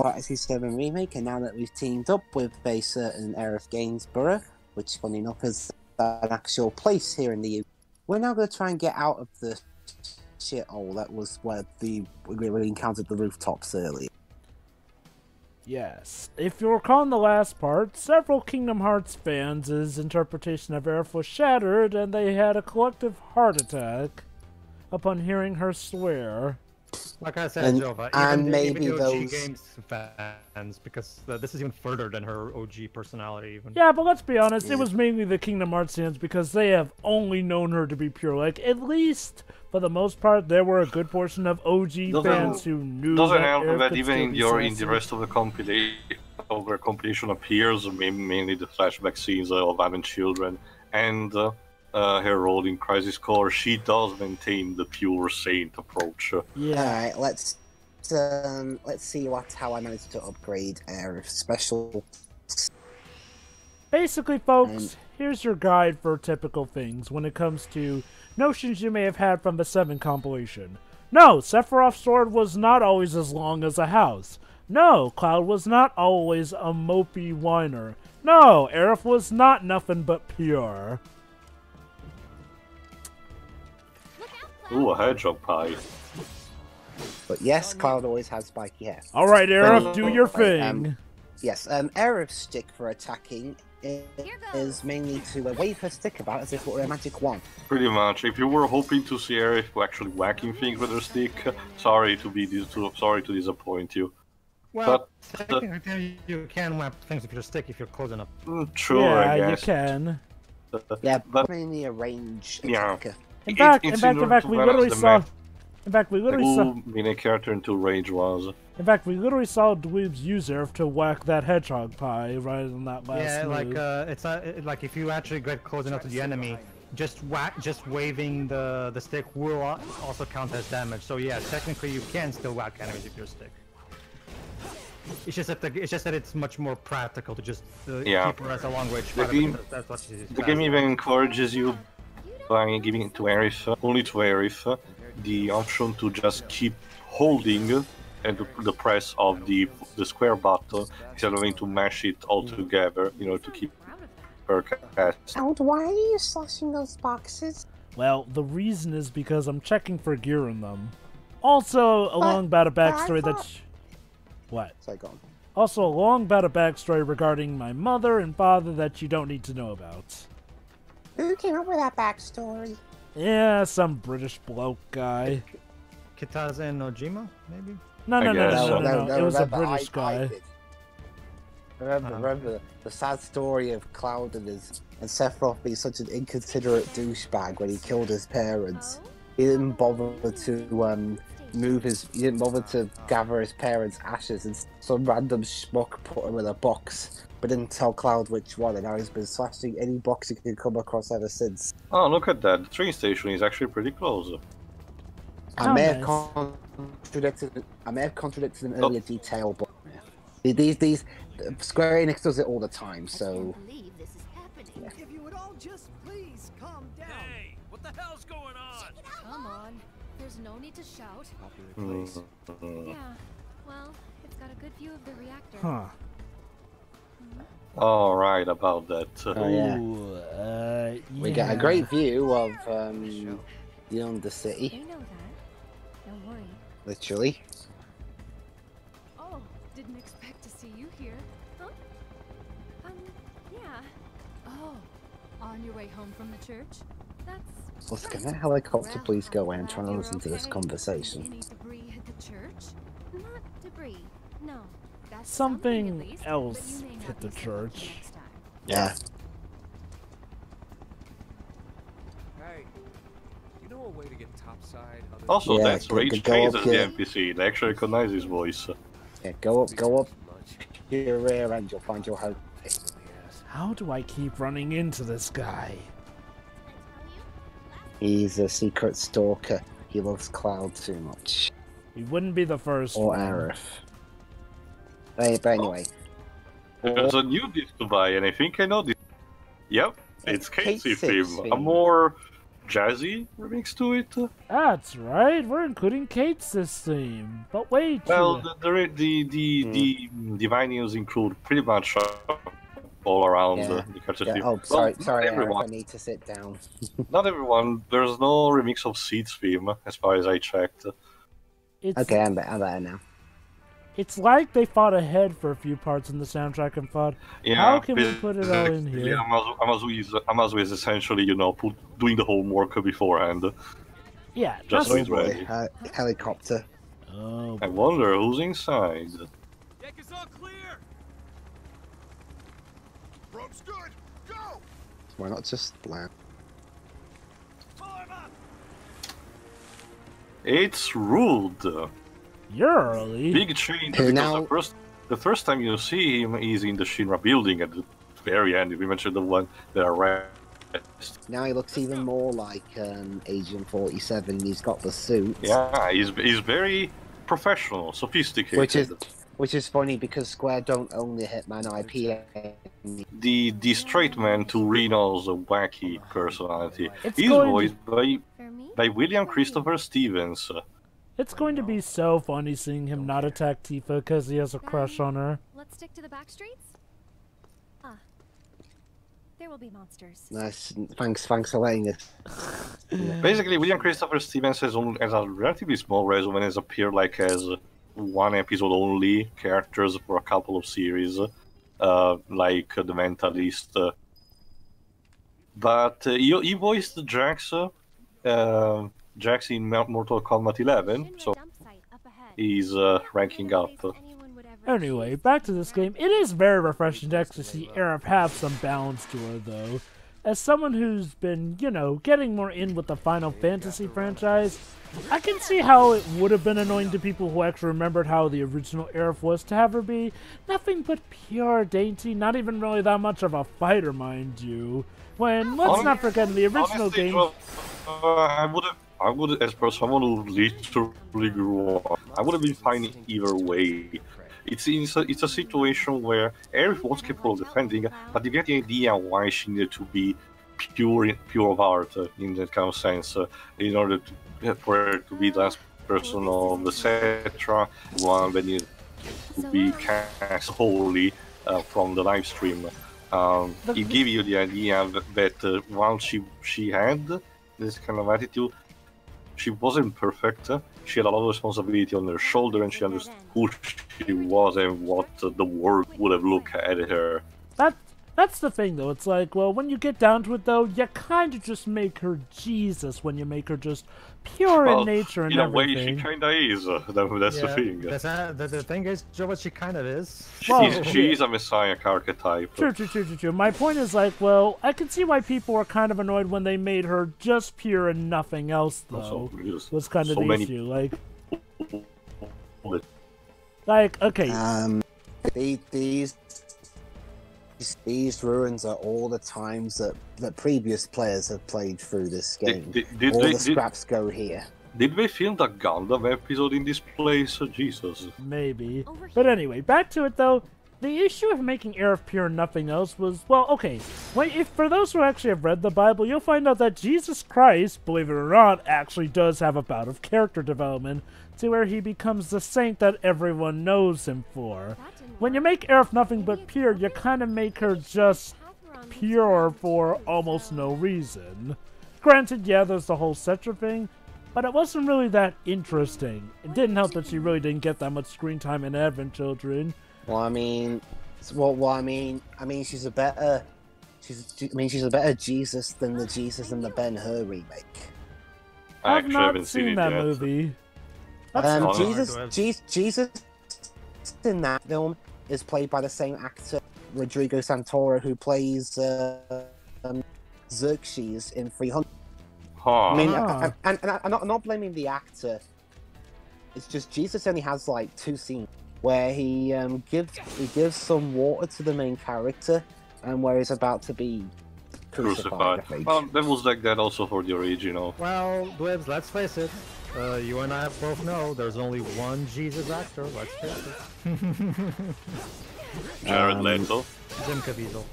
Galaxy 7 Remake, and now that we've teamed up with a certain Aerith Gainsborough, which, funny enough, is an actual place here in the UK, we're now going to try and get out of the shithole that was where the we encountered the rooftops earlier. Yes. If you recall in the last part, several Kingdom Hearts fans' interpretation of Aerith was shattered and they had a collective heart attack upon hearing her swear. Like I said, And- Jova, and even, maybe even the OG those- games fans, because uh, this is even further than her OG personality. Even. Yeah, but let's be honest, Yeah. it was mainly the Kingdom Hearts fans because they have only known her to be pure. Like, at least for the most part, there were a good portion of OG Doesn't- fans who knew Doesn't that help Aerith that even in your in the rest of the compilation, of the compilation appears mainly the flashback scenes of Advent Children and uh, uh, her role in Crisis Core. She does maintain the pure saint approach. Yeah. Alright, let's um, let's see what how I managed to upgrade Aerith special. Basically, folks, And- here's your guide for typical things when it comes to notions you may have had from the 7 compilation. No, Sephiroth's sword was not always as long as a house. No, Cloud was not always a mopey whiner. No, Aerith was not nothing but pure. Ooh, a hedgehog pie. But yes, Cloud always has spiky hair. Alright, Aerith, do your thing. um, Yes, um, Aerith's stick for attacking is mainly to uh, wave her stick about as if it were a magic wand. Pretty much. If you were hoping to see Aerith actually whacking things with her stick, sorry to be dis- to, sorry to disappoint you. Well, technically, you can whap things with your stick if you're close enough. Mm, Sure, yeah, I you guess. can. Yeah, But- but mainly a range Yeah. Attacker. In It- fact, in it's fact, in fact, we literally saw. map. In fact, we literally saw. ooh, mini character into Rage was. In fact, we literally saw Dwibs use Aerith to whack that hedgehog pie right on that last yeah, move. like uh, it's not it, like if you actually get close enough to the enemy, just whack, just waving the the stick will also count as damage. So yeah, technically you can still whack enemies with your stick. It's just that the, it's just that it's much more practical to just uh, Yeah. keep her as a long range The game- because that's what The game even encourages you by giving it to Aerith, uh, only to Aerith, uh, the option to just keep holding and the, the press of the the square button instead of having to mash it all together, you know, to keep her cast. Cloud, why are you slashing those boxes? Well, the reason is because I'm checking for gear in them. Also, along about a backstory thought- that. Sh- what? Sorry. Also, a long about a backstory regarding my mother and father that you don't need to know about. Who came up with that backstory? Yeah, some British bloke guy. Kitase and Nojima, maybe. No, I no, no, guess no, no, no, no. It was a British I guy. did. Remember, Uh-huh. remember the sad story of Cloud and his and Sephiroth being such an inconsiderate douchebag when he killed his parents. He didn't bother to um, move his. He didn't bother to gather his parents' ashes, and some random schmuck put him in a box, but didn't tell Cloud which one. And now he's been slashing any box he could come across ever since. Oh, look at that! The train station is actually pretty close. I Oh, may have contradicted. I may have contradicted an Oh. earlier detail, but these these Square Enix does it all the time. So believe this is happening. If you would all just please calm down. Hey, what the hell's going on? Come on. There's no need to shout. Hmm. Yeah. Well, it's got a good view of the reactor. Huh. All right, about that. Oh, yeah. Ooh, uh, we get a great view of um, the Undercity, They know that. Don't worry. literally. Oh, didn't expect to see you here. Huh? Um, yeah. Oh, on your way home from the church? That's. Let's that's can that helicopter well, please go away I'm and try glad and listen to this okay. conversation? Any debris hit the church? Not debris. No. That's Something least, else hit the be so lucky church. Yeah. Hey, you know a way to get topside? Other Also, Yeah, that's go- Rage go Chase up as the. NPC. They actually recognize his voice. Yeah, go up, go up much. to your rear end, you'll find your home. How do I keep running into this guy? He's a secret stalker. He loves Cloud too much. He wouldn't be the first. Or one. Aerith. Hey, but anyway. There's a new disc to buy, and I think I know this. Yep, it's Kate Casey Six theme. A more jazzy remix to it. That's right. We're including Cait Sith theme. But wait. Well, the the the the, Hmm. the, the vinyls include pretty much uh, all around Yeah. uh, the character Yeah, theme. oh, sorry, not sorry, Eric, I need to sit down. Not everyone. There's no remix of Seed's theme, as far as I checked. it's, Okay, I'm I'm better now. It's like they fought ahead for a few parts in the soundtrack and thought, Yeah, How can we put it all in basically, here? Hamauzu, Hamauzu is Hamauzu is essentially, you know, put, doing the homework beforehand. yeah, Just just. so he's ready. uh, helicopter. Oh, I wonder who's inside. Deck is all clear. Rope's good. Go. Why not just land? Climb up. It's Rude. You're early. Big change because now- the first the first time you see him is in the Shinra building at the very end. We mentioned the one that arrested. Now he looks even more like um, Agent 47. He's got the suit. Yeah, he's he's very professional, sophisticated. Which is which is funny because Square don't own the Hitman IP. the the straight man to Reno's wacky personality. It's He's voiced by by William Christopher Stephens. It's going to be so funny seeing him not attack Tifa because he has a crush on her. Let's stick to the back streets? Ah. There will be monsters. Nice. Thanks, thanks for letting us. Basically, William Christopher Stephens has, only, has a relatively small resume and has appeared like as one episode only characters for a couple of series, uh, like uh, The Mentalist. but uh, he, he voiced Jax, uh, Jax in Mortal Kombat 11, so he's uh, ranking up. Anyway, back to this game. It is very refreshing to actually see Aerith have some balance to her, though. As someone who's been, you know, getting more in with the Final Fantasy franchise, I can see how it would have been annoying to people who actually remembered how the original Aerith was to have her be nothing but pure dainty, not even really that much of a fighter, mind you. When, let's not forget, in the original Honestly, game... Joe, uh, I would have, I would, as per someone who literally grew up, I would have been fine either way. It's it's a, it's a situation where Aerith was capable of defending, but you get the idea why she needed to be pure pure of art uh, in that kind of sense, uh, in order to, for her to be the last person of the Cetra, one that needed to be cast wholly uh, from the Lifestream. Um, it gives you the idea that, that uh, while she she had this kind of attitude, she wasn't perfect. She had a lot of responsibility on her shoulder, and she understood who she was and what the world would have looked at her. That that's the thing though. It's like, well, when you get down to it though, you kind of just make her Jesus when you make her just pure Well, in nature and in a way, everything. she kinda is. Uh, that, that's the Yeah, thing. That's uh, the, the thing is, Joe, what she kind of is. She's, Well, is, she a messiah archetype. True, true, true, true, true. My point is like, well, I can see why people were kind of annoyed when they made her just pure and nothing else though. Also, because was kind of so the many issue. Like, like okay, Um, the- these these- these ruins are all the times that that previous players have played through this game. Did, did, did, all they, the did, scraps go here. did we film the Gundam episode in this place? Jesus. maybe. But anyway, back to it though. The issue of making Aerith pure and nothing else was, well, okay. If for those who actually have read the Bible, you'll find out that Jesus Christ, believe it or not, actually does have a bout of character development to where he becomes the saint that everyone knows him for. When you make Aerith nothing but pure, you kind of make her just pure for almost no reason. Granted, yeah, there's the whole Cetra thing, but it wasn't really that interesting. It didn't help that she really didn't get that much screen time in Advent Children. Well, I mean, well, well, I mean, I mean, she's a better, she's, I mean, she's a better Jesus than the Jesus in the Ben Hur remake. I I've not seen seen that yet. movie. That's Um, Jesus, Jesus, Jesus in that film is played by the same actor, Rodrigo Santoro, who plays uh, um, Xerxes in 300. Huh. I mean, Ah. and, and, and I'm, not, I'm not blaming the actor. It's just Jesus only has like two scenes where he um, gives he gives some water to the main character, and where he's about to be crucified. crucified. Well, that was like that also for the original. Well, Dwibs, let's face it. Uh, you and I both know there's only one Jesus actor. Let's face it. Jared Um, Leto. Jim Caviezel.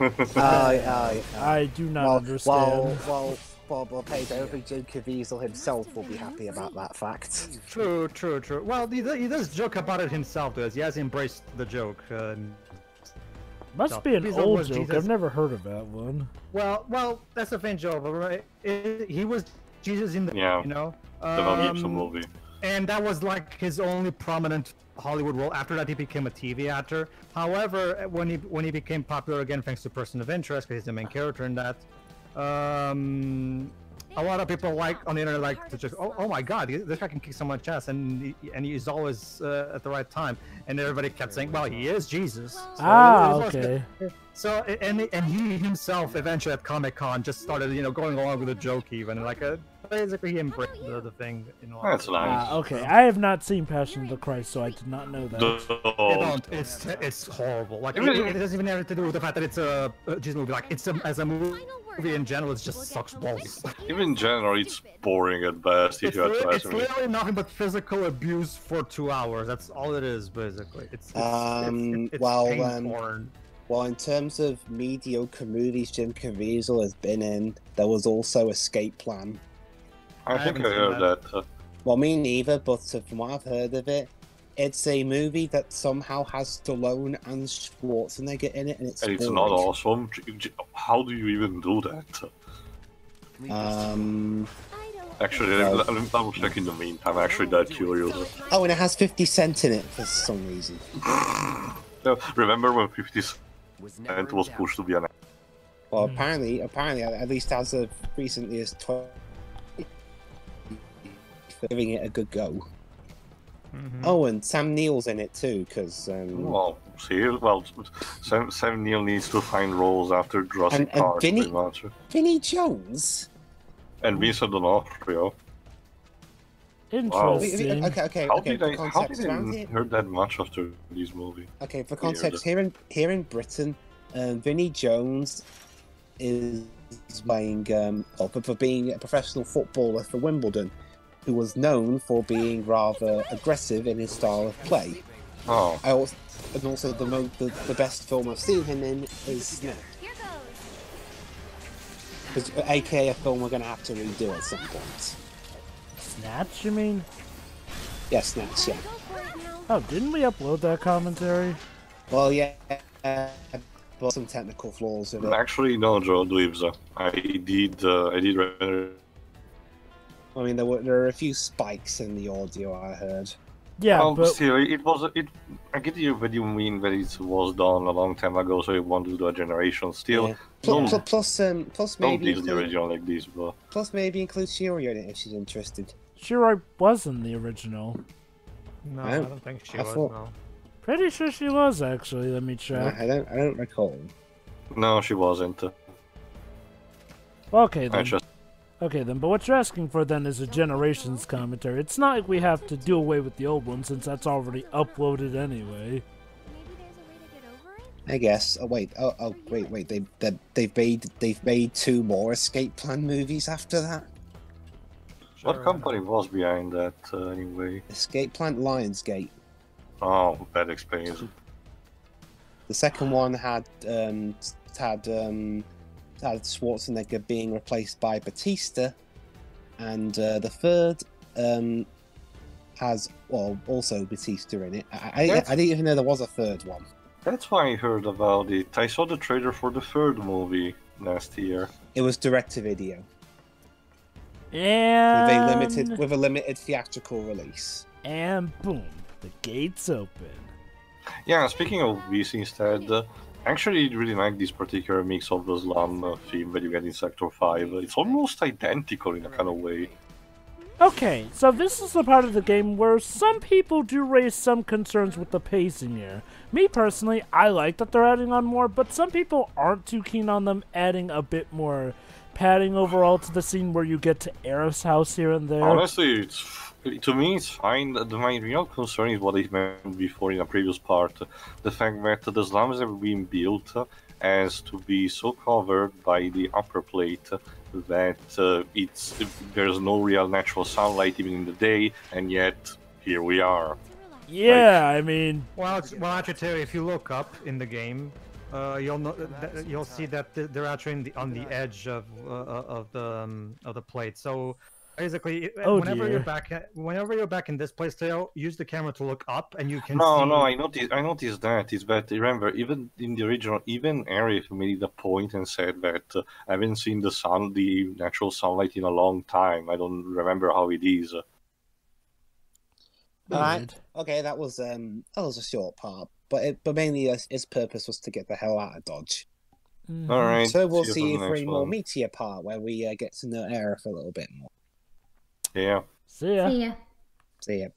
Aye, aye, aye. I do not well, understand. well, well, Bob, Bob Page, I don't think Jim Caviezel himself will be happy about that fact. True, true, true. Well, he, he does joke about it himself, because he has embraced the joke. Uh, Must No, be an Jesus old joke. Jesus. I've never heard of that one. well, well, that's a thing, Joe. But right, it, he was Jesus in the, Yeah. you know. The Mel Gibson Um, movie. and that was like his only prominent Hollywood role. After that, he became a TV actor. However, when he when he became popular again, thanks to Person of Interest, because he's the main character in that, um, a lot of people like on the internet like to just, oh, oh my God, this guy can kick so much ass, and he, and he's always uh, at the right time. And everybody kept saying, well, he is Jesus. So Ah, okay. so and and he himself eventually at Comic Con just started you know going along with the joke even like uh, basically he embraced the, the thing you know. That's nice. Ah, okay. I have not seen Passion of the Christ, so I did not know that. They Don't. don't. It's it's horrible. Like it, it doesn't even have to do with the fact that it's a, a Jesus movie. Like it's a, as a movie in general, it just sucks balls. Even in general, it's boring at best if It's, you had li- to it's me. literally nothing but physical abuse for two hours. That's all it is, basically. It's, it's, Um, it's, it's, well, pain um, porn. Well, in terms of mediocre movies Jim Caviezel has been in, there was also Escape Plan. I I think I heard that. that. uh, Well, me neither, but uh, from what I've heard of it, it's a movie that somehow has Stallone and Schwarzenegger in it, and it's and it's not awesome. J- j- How do you even do that? Um, Actually, let let me double check in the meantime. I'm actually that curious. oh, and it has 50 Cent in it for some reason. Remember when 50 Cent was pushed to be an Well, apparently, apparently, at at least as of recently as 20, giving it a good go. Mhm. Oh, and Sam Neill's in it too, because um, Well, see, well, Sam, Sam Neill needs to find roles after Jurassic And- and Park, Vinny- pretty much. Vinnie Jones. And Vincent D'Onofrio. Wait, Interesting. wait, okay, okay, How okay. did For I, how context, did I around not here, heard that much after these movies? okay, for context, here in here in Britain, um, Vinnie Jones is playing um, for, for being a professional footballer for Wimbledon, who was known for being rather aggressive in his style of play. Oh, I also, and also the, mo- the the best film I've seen him in is Snap, Here goes. aka a film we're going to have to redo at some point. Snatch, you mean? Yeah, Snatch, yeah. It. Oh, didn't we upload that commentary? Well, yeah, uh, but some technical flaws in it. actually, no, Joe Dwibs. uh, I did, uh, I did render I mean, there were there are a few spikes in the audio I heard. Yeah, well, but still, it was it. I get you what you mean that it was done a long time ago, so it won't do a generation. Still, Yeah. Pl- no, plus, um, plus don't maybe deal the include, original like this, but plus maybe include Shiroi in it if she's interested. sure I was in the original. No, I I don't- don't think she I was. thought- No. Pretty sure she was actually. Let me check. I don't, I don't recall. no, she wasn't. Okay I just Okay then, but what you're asking for then is a generations commentary. It's not like we have to do away with the old one since that's already uploaded anyway. Maybe there's a way to get over it? I guess. Oh wait. Oh, oh wait. Wait. They they they've made they've made two more Escape Plan movies after that. what company was behind that uh, anyway? Escape Plan Lionsgate. Oh, that explains. The second one had um had um had Schwarzenegger being replaced by Batista, and uh, the third um has well also Batista in it. I, I, I didn't even know there was a third one. That's why I heard about it. I saw the trailer for the third movie last year. It was direct to video with And a limited with a limited theatrical release. and boom, the gates open. Yeah, speaking of this instead, uh, I actually really like this particular mix of the slam uh, theme that you get in Sector 5. It's almost identical in a kind of way. Okay, so this is the part of the game where some people do raise some concerns with the pacing here. Me personally, I like that they're adding on more, but some people aren't too keen on them adding a bit more padding overall to the scene where you get to Aerith's house here and there. Honestly, it's to me it's fine. The, my real concern is what I mentioned before in a previous part: the fact that the slums have been built as to be so covered by the upper plate that uh, it's there's no real natural sunlight even in the day, and yet here we are. yeah, I mean, Well, it's, well, actually, Terry, if you look up in the game, uh, you'll know, th- you'll see that they're actually in the, on the edge of uh, of the um, of the plate. So basically, Oh, whenever dear. you're back, whenever you're back in this place, Teo, use the camera to look up, and you can. No, see... no, I noticed. I noticed that is that remember even in the original, even Aerith made a point and said that uh, I haven't seen the sun, the natural sunlight in a long time. I don't remember how it is. Alright. Okay, that was um that was a short part, but it, but mainly his, his purpose was to get the hell out of Dodge. Mhm. All right. So we'll you see you the for a more one. meteor part where we uh, get to know Aerith a little bit more. Yeah. See ya. See ya. See ya.